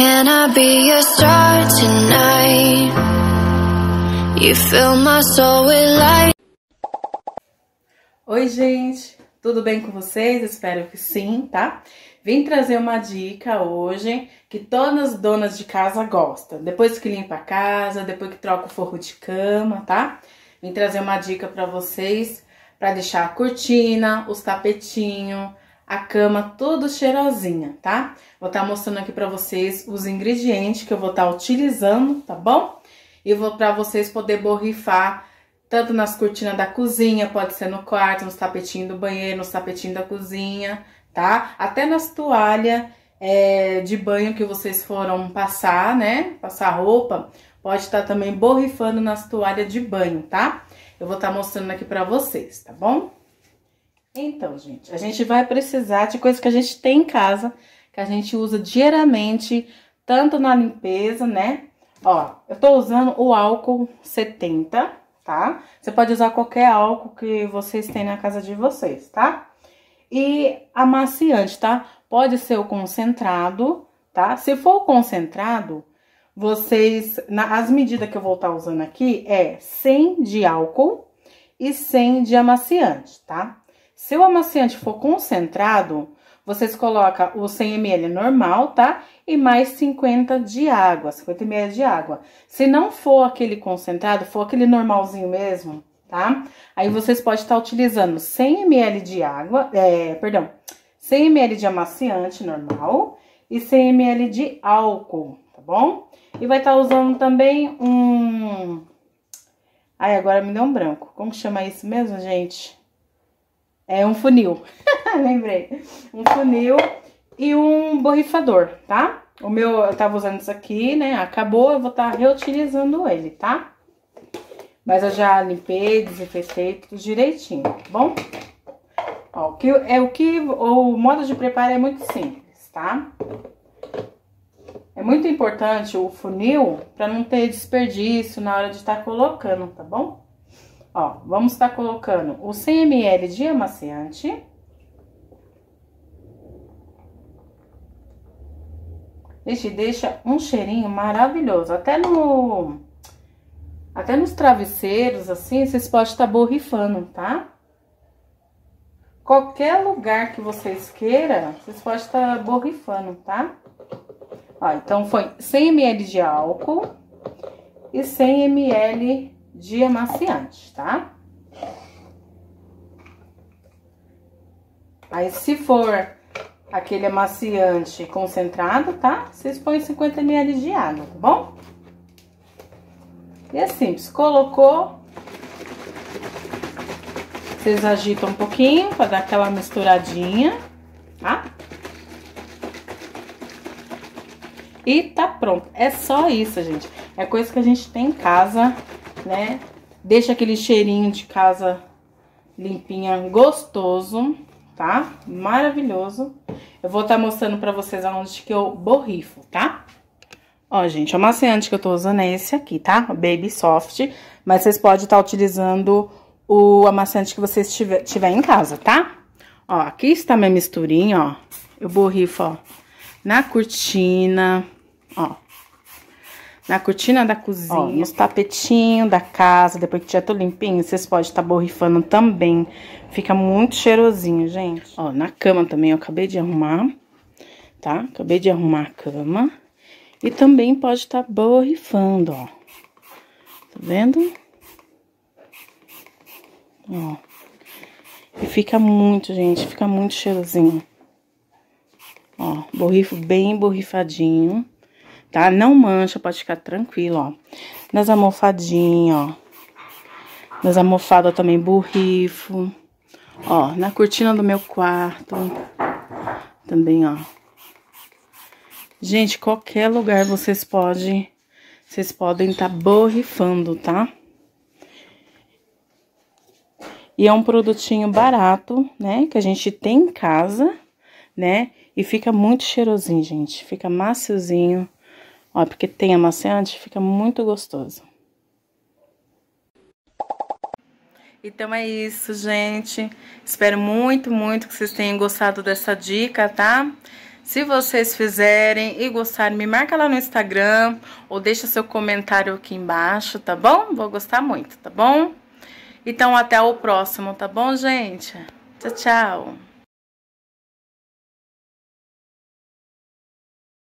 Can I be your star tonight? You fill my soul with light. Oi, gente, tudo bem com vocês? Espero que sim, tá? Vim trazer uma dica hoje que todas as donas de casa gostam. Depois que limpa a casa, depois que troca o forro de cama, tá? Vim trazer uma dica para vocês para deixar a cortina, os tapetinhos, a cama tudo cheirosinha, tá? Vou estar tá mostrando aqui para vocês os ingredientes que eu vou estar tá utilizando, tá bom? E vou para vocês poder borrifar tanto nas cortinas da cozinha, pode ser no quarto, nos tapetinhos do banheiro, nos tapetinhos da cozinha, tá? Até nas toalhas é, de banho que vocês foram passar, né? Passar roupa, pode estar tá também borrifando nas toalhas de banho, tá? Eu vou estar tá mostrando aqui pra vocês, tá bom? Então, gente, a gente vai precisar de coisas que a gente tem em casa, que a gente usa diariamente, tanto na limpeza, né? Ó, eu tô usando o álcool 70, tá? Você pode usar qualquer álcool que vocês têm na casa de vocês, tá? E amaciante, tá? Pode ser o concentrado, tá? Se for o concentrado, vocês, na, as medidas que eu vou estar usando aqui é 100 de álcool e 100 de amaciante, tá? Se o amaciante for concentrado, vocês colocam o 100 ml normal, tá? E mais 50 de água, 50 ml de água. Se não for aquele concentrado, for aquele normalzinho mesmo, tá? Aí vocês podem estar utilizando 100 ml de água, é, perdão, 100 ml de amaciante normal e 100 ml de álcool, tá bom? E vai estar usando também um... Ai, agora me deu um branco. Como chama isso mesmo, gente? É um funil. Lembrei. Um funil e um borrifador, tá? O meu, eu tava usando isso aqui, né? Acabou, eu vou estar tá reutilizando ele, tá? Mas eu já limpei, desinfetei tudo direitinho, tá bom? Ó, o que, é o que o modo de preparo é muito simples, tá? É muito importante o funil para não ter desperdício na hora de estar tá colocando, tá bom? Ó, vamos estar colocando o 100 ml de amaciante. Gente, deixa um cheirinho maravilhoso. Até no... Até nos travesseiros, assim, vocês podem estar borrifando, tá? Qualquer lugar que vocês queiram, vocês podem estar borrifando, tá? Ó, então, foi 100 ml de álcool e 100 ml de amaciante, tá? Aí, se for aquele amaciante concentrado, tá? Vocês põem 50 ml de água, tá bom? E é simples, colocou, vocês agitam um pouquinho para dar aquela misturadinha, tá? E tá pronto, é só isso, gente. É coisa que a gente tem em casa, né? Deixa aquele cheirinho de casa limpinha, gostoso, tá? Maravilhoso. Eu vou estar tá mostrando pra vocês aonde que eu borrifo, tá? Ó, gente, o amaciante que eu tô usando é esse aqui, tá? Baby Soft. Mas vocês podem estar tá utilizando o amaciante que vocês tiver, tiver em casa, tá? Ó, aqui está minha misturinha, ó. Eu borrifo, ó, na cortina, ó na cortina da cozinha, ó, nos tapetinhos da casa, depois que já tô limpinho, vocês podem estar tá borrifando também. Fica muito cheirosinho, gente. Ó, na cama também eu acabei de arrumar, tá? Acabei de arrumar a cama. E também pode estar tá borrifando, ó. Tá vendo? Ó. E fica muito, gente, fica muito cheirosinho. Ó, borrifo bem borrifadinho tá? Não mancha, pode ficar tranquilo, ó. Nas almofadinhas, ó. Nas almofadas também borrifo. Ó, na cortina do meu quarto. Também, ó. Gente, qualquer lugar vocês podem... Vocês podem estar tá borrifando, tá? E é um produtinho barato, né? Que a gente tem em casa, né? E fica muito cheirosinho, gente. Fica maciozinho. Ó, porque tem amaciante, fica muito gostoso. Então é isso, gente. Espero muito, muito que vocês tenham gostado dessa dica, tá? Se vocês fizerem e gostarem, me marca lá no Instagram ou deixa seu comentário aqui embaixo, tá bom? Vou gostar muito, tá bom? Então até o próximo, tá bom, gente? Tchau, tchau.